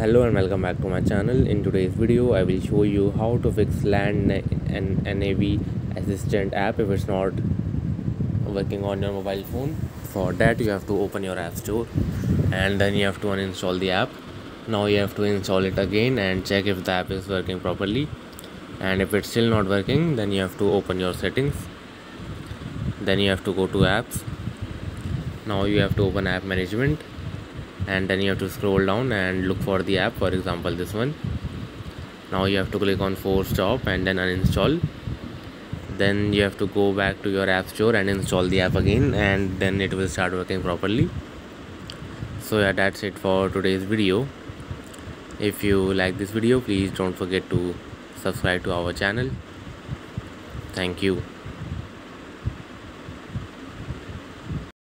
hello and welcome back to my channel. In today's video i will show you how to fix land and nav assistant app if it's not working on your mobile phone. For that you have to open your app store and then you have to uninstall the app. Now you have to install it again and check if the app is working properly. And if it's still not working then you have to open your settings. Then you have to go to apps. Now you have to open app management and then you have to scroll down and look for the app for example this one. Now you have to click on force stop and then uninstall. Then you have to go back to your app store and install the app again and then it will start working properly. So yeah that's it for today's video. If you like this video please don't forget to subscribe to our channel. Thank you